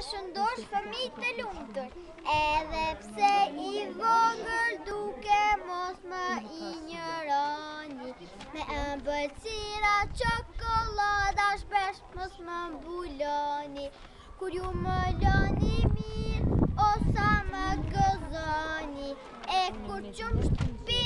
të shëndosh fëmi të lumëtër, edhe pse i vogër duke mos më i njëroni, me e bëllësira qokolada shpesh mos më mbuloni, kur ju më loni mirë, osa më gëzoni, e kur që më